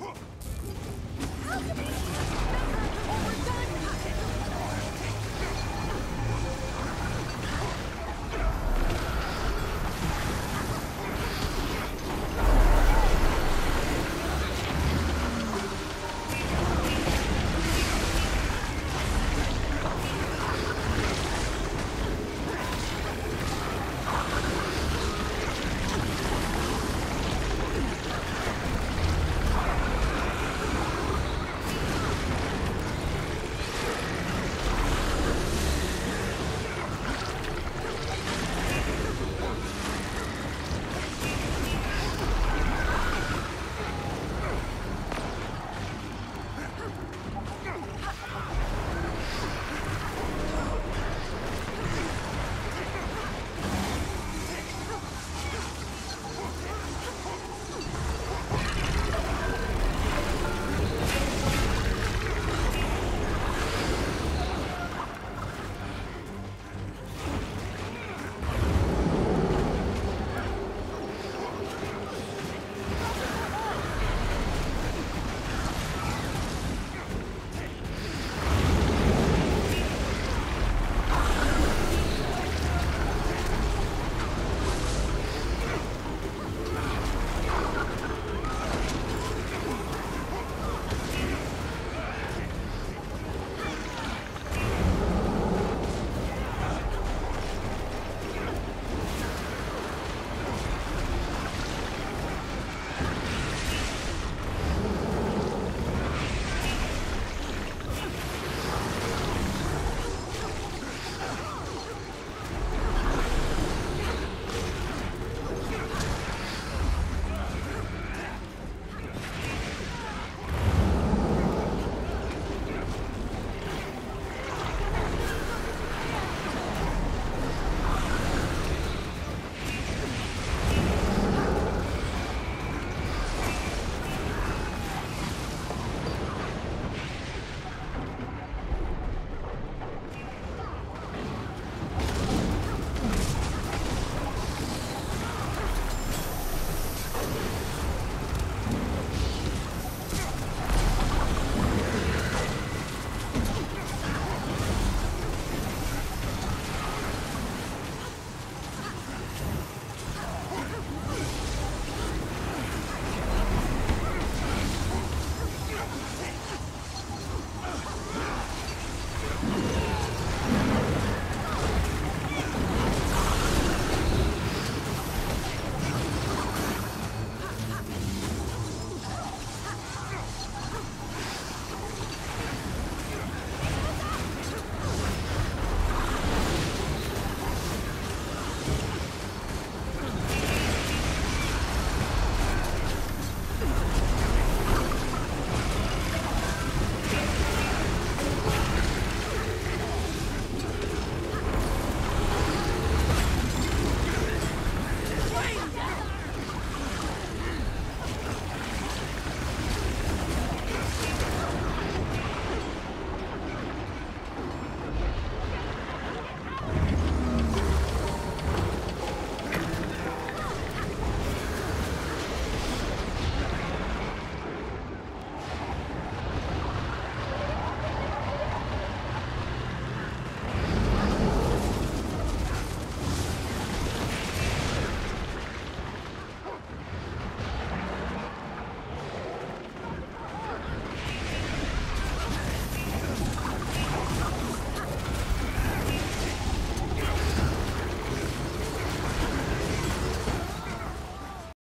Alchemy!